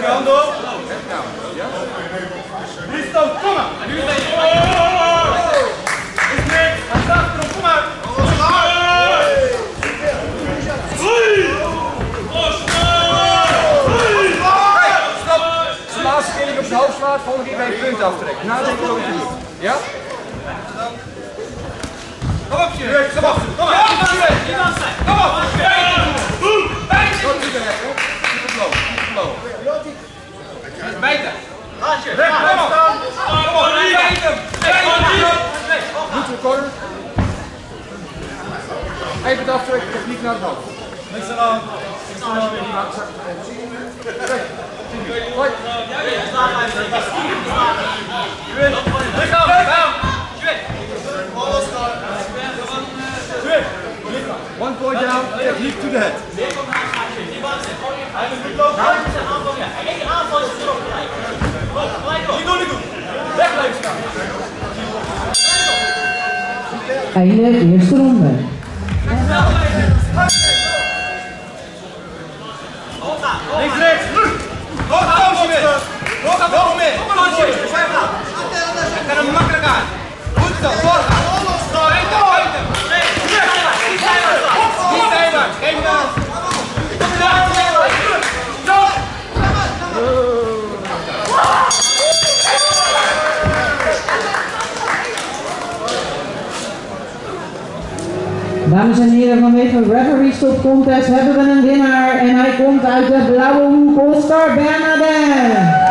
Oké, Hando. Ja? Risto, kom maar. En nu is. Is niks. Hij staat erop, kom maar. De je op hoofd slaat, volgende keer bij je punt aftrekt. Nadenken over het. Ja? Kom op, Sjoerd. Kom op. Kom op. De corner. Even het aftrekken, techniek naar het hoofd. Niks eraan. Niks eraan. Kijk. Hoi. Lichaam, lichaam. One point down, technique to the head. А или есть струнная? Эй, Грейс! Эй, Грейс! Dames en heren, vanwege Referee Stop Contest hebben we een winnaar en hij komt uit de blauwe hoek, Oscar Bernadette.